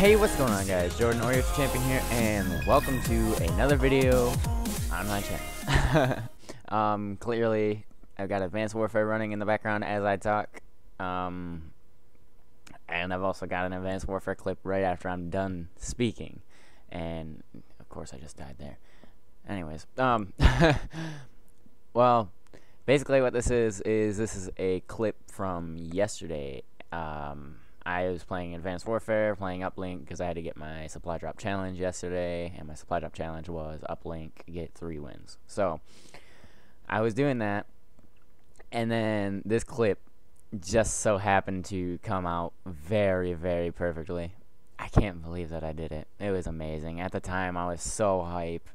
Hey, what's going on guys? Jordan Warriors Champion here, and welcome to another video on my channel. um, clearly, I've got Advanced Warfare running in the background as I talk. Um, and I've also got an Advanced Warfare clip right after I'm done speaking. And, of course, I just died there. Anyways, um, well, basically what this is, is this is a clip from yesterday. Um, I was playing Advanced Warfare, playing Uplink because I had to get my supply drop challenge yesterday, and my supply drop challenge was Uplink get three wins. So I was doing that, and then this clip just so happened to come out very, very perfectly. I can't believe that I did it. It was amazing. At the time, I was so hype,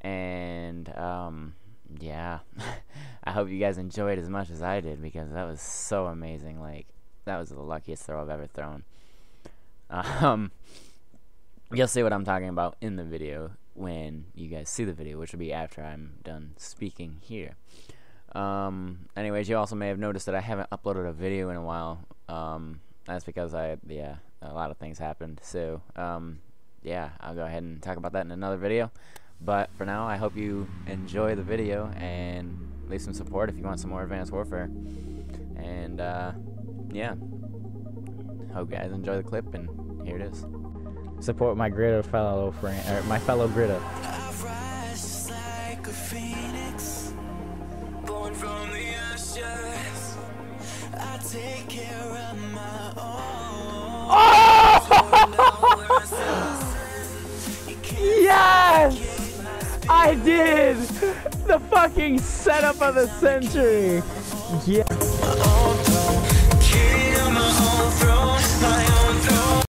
and um, yeah, I hope you guys enjoyed as much as I did because that was so amazing. Like that was the luckiest throw I've ever thrown. Um, you'll see what I'm talking about in the video when you guys see the video, which will be after I'm done speaking here. Um, anyways, you also may have noticed that I haven't uploaded a video in a while. Um, that's because I, yeah, a lot of things happened. So, um, yeah, I'll go ahead and talk about that in another video. But for now, I hope you enjoy the video and leave some support if you want some more Advanced Warfare. And, uh, yeah. Hope you guys enjoy the clip, and here it is. Support my gritter fellow friend, or my fellow gritter. yes! I did! The fucking setup of the century! Yeah.